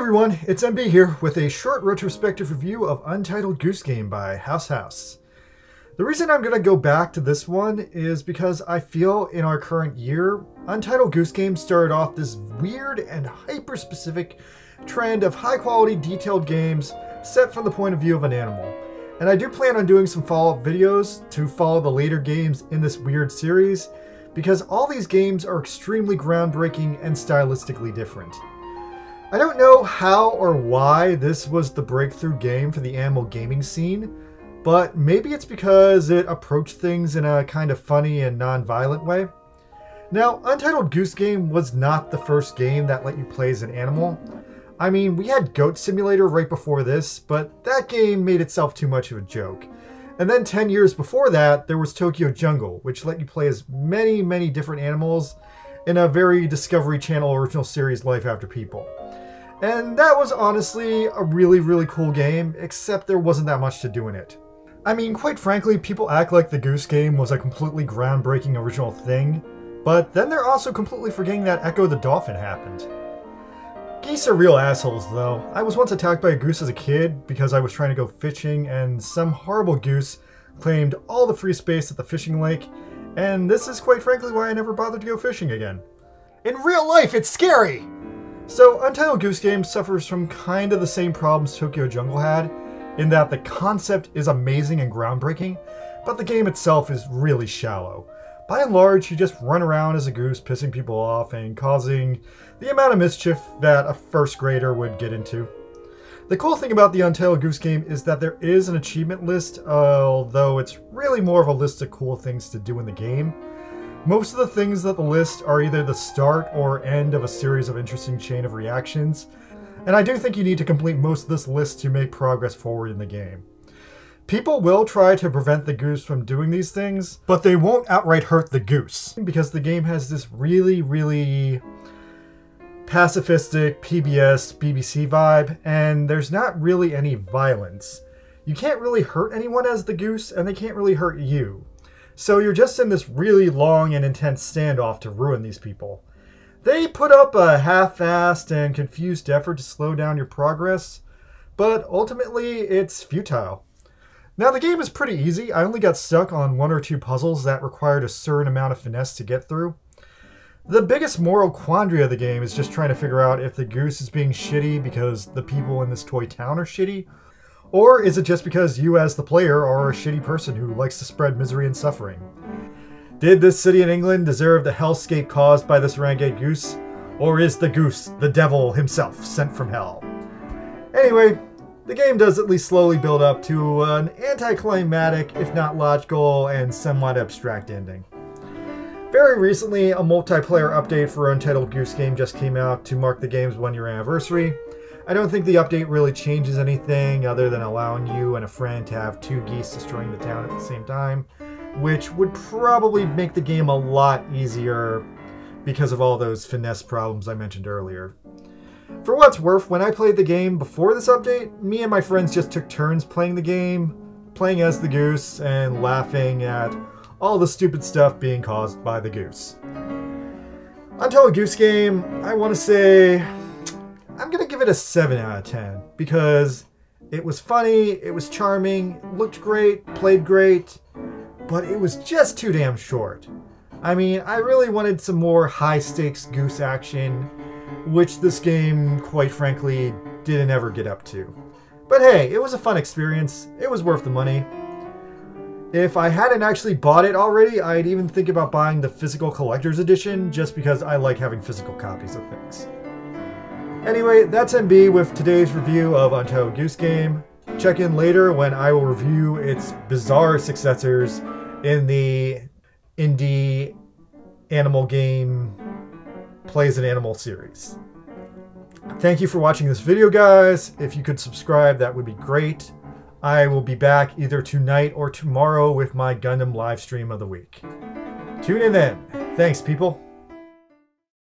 everyone, it's MB here with a short retrospective review of Untitled Goose Game by House House. The reason I'm going to go back to this one is because I feel in our current year, Untitled Goose Game started off this weird and hyper-specific trend of high-quality detailed games set from the point of view of an animal. And I do plan on doing some follow-up videos to follow the later games in this weird series, because all these games are extremely groundbreaking and stylistically different. I don't know how or why this was the breakthrough game for the animal gaming scene, but maybe it's because it approached things in a kind of funny and non-violent way. Now, Untitled Goose Game was not the first game that let you play as an animal. I mean, we had Goat Simulator right before this, but that game made itself too much of a joke. And then 10 years before that, there was Tokyo Jungle, which let you play as many, many different animals in a very Discovery Channel original series Life After People. And that was honestly a really, really cool game, except there wasn't that much to do in it. I mean, quite frankly, people act like the Goose game was a completely groundbreaking original thing, but then they're also completely forgetting that Ecco the Dolphin happened. Geese are real assholes, though. I was once attacked by a goose as a kid because I was trying to go fishing, and some horrible goose claimed all the free space at the fishing lake, and this is quite frankly why I never bothered to go fishing again. In real life, it's scary! So, Untitled Goose Game suffers from kind of the same problems Tokyo Jungle had, in that the concept is amazing and groundbreaking, but the game itself is really shallow. By and large, you just run around as a goose, pissing people off and causing the amount of mischief that a first grader would get into. The cool thing about the Untitled Goose Game is that there is an achievement list, although it's really more of a list of cool things to do in the game. Most of the things that the list are either the start or end of a series of interesting chain of reactions, and I do think you need to complete most of this list to make progress forward in the game. People will try to prevent the goose from doing these things, but they won't outright hurt the goose, because the game has this really, really pacifistic PBS BBC vibe, and there's not really any violence. You can't really hurt anyone as the goose, and they can't really hurt you. So you're just in this really long and intense standoff to ruin these people. They put up a half-assed and confused effort to slow down your progress, but ultimately it's futile. Now the game is pretty easy. I only got stuck on one or two puzzles that required a certain amount of finesse to get through. The biggest moral quandary of the game is just trying to figure out if the goose is being shitty because the people in this toy town are shitty, or is it just because you, as the player, are a shitty person who likes to spread misery and suffering? Did this city in England deserve the hellscape caused by this renegade goose? Or is the goose the devil himself, sent from hell? Anyway, the game does at least slowly build up to an anticlimactic, if not logical, and somewhat abstract ending. Very recently, a multiplayer update for Untitled Goose Game just came out to mark the game's one year anniversary, I don't think the update really changes anything other than allowing you and a friend to have two geese destroying the town at the same time, which would probably make the game a lot easier because of all those finesse problems I mentioned earlier. For what's worth, when I played the game before this update, me and my friends just took turns playing the game, playing as the goose, and laughing at all the stupid stuff being caused by the goose. Untitled Goose Game, I want to say give it a 7 out of 10 because it was funny, it was charming, looked great, played great, but it was just too damn short. I mean, I really wanted some more high stakes goose action, which this game, quite frankly, didn't ever get up to. But hey, it was a fun experience, it was worth the money. If I hadn't actually bought it already, I'd even think about buying the physical collector's edition just because I like having physical copies of things. Anyway, that's MB with today's review of Untitled Goose Game. Check in later when I will review its bizarre successors in the indie animal game plays an animal series. Thank you for watching this video, guys. If you could subscribe, that would be great. I will be back either tonight or tomorrow with my Gundam live stream of the week. Tune in then. Thanks, people.